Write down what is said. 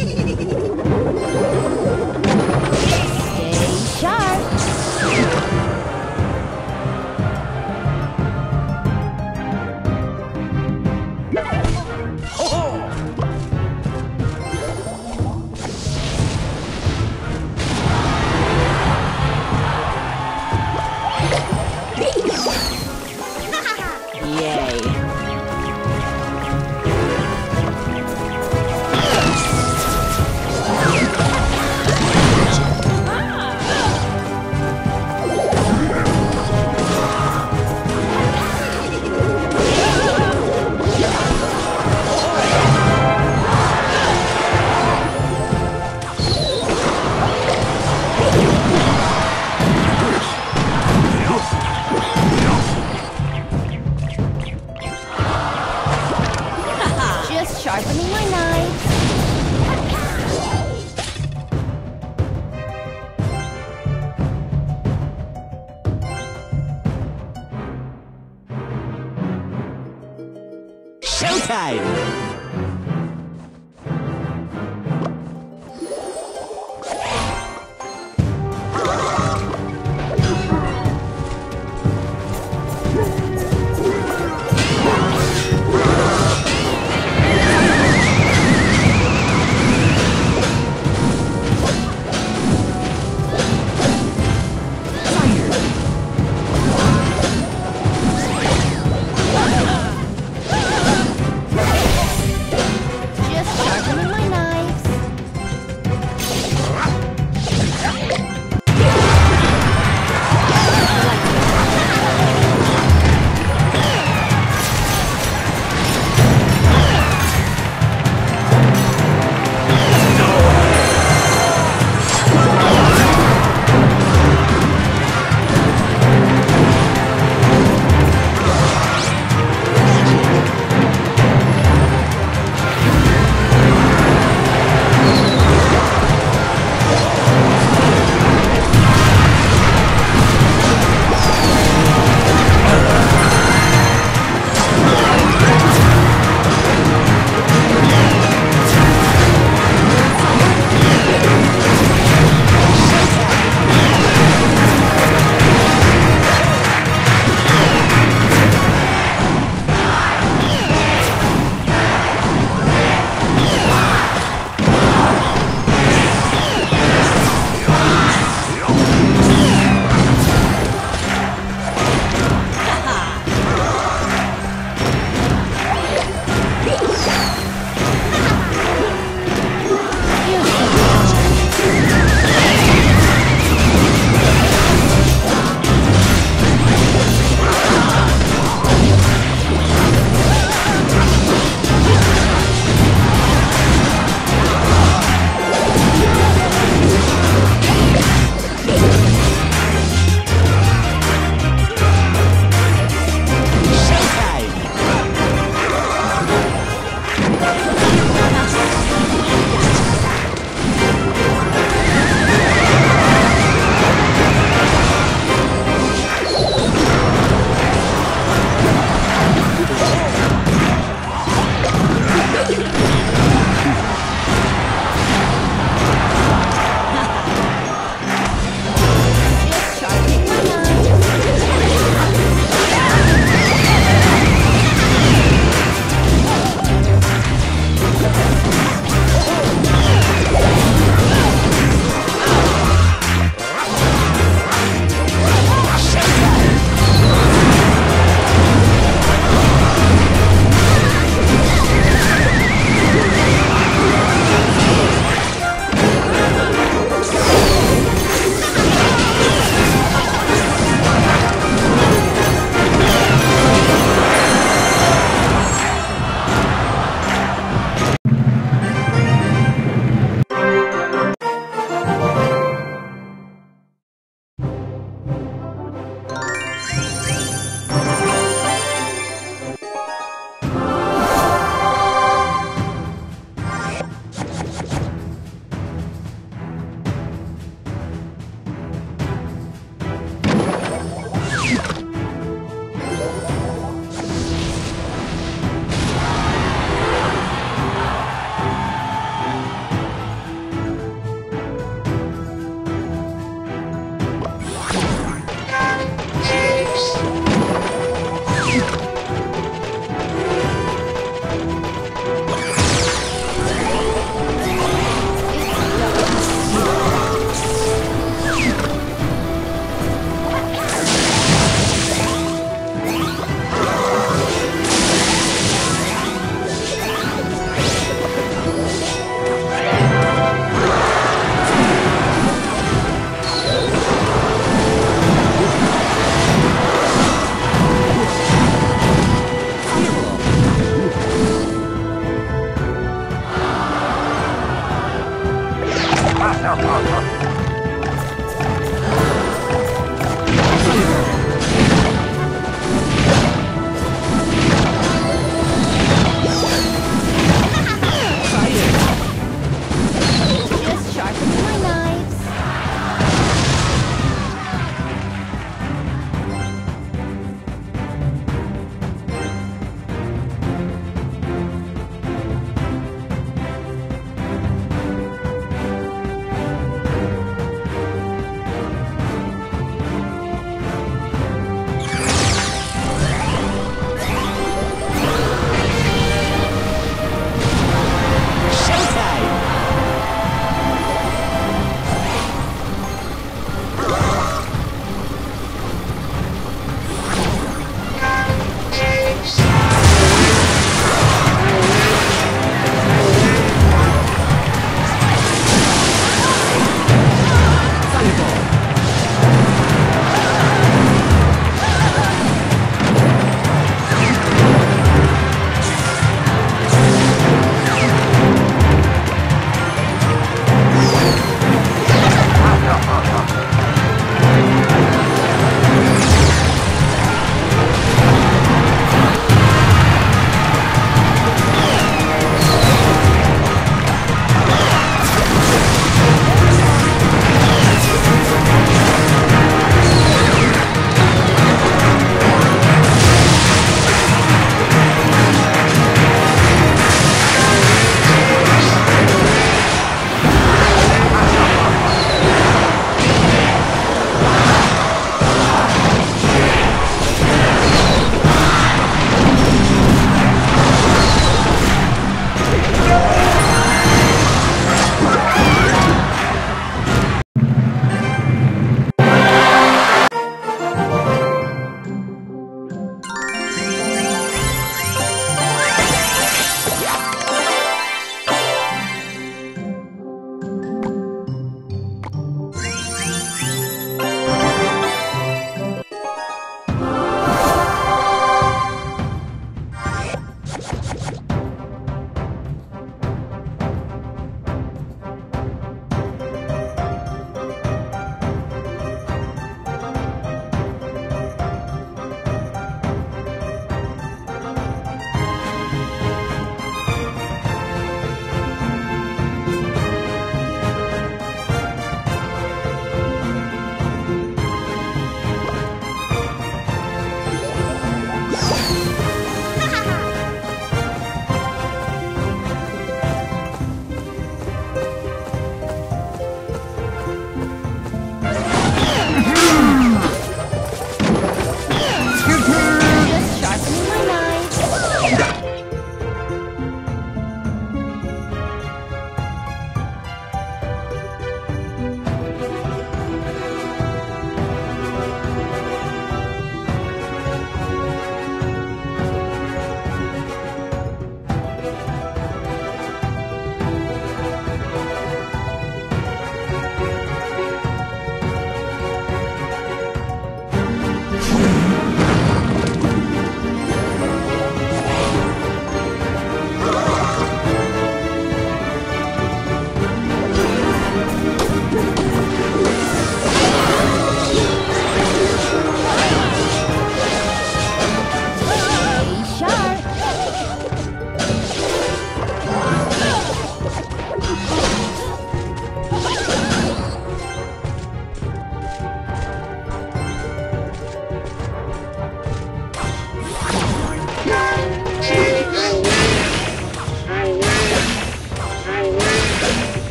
ハハハハ! sharpening my knife. 好好好。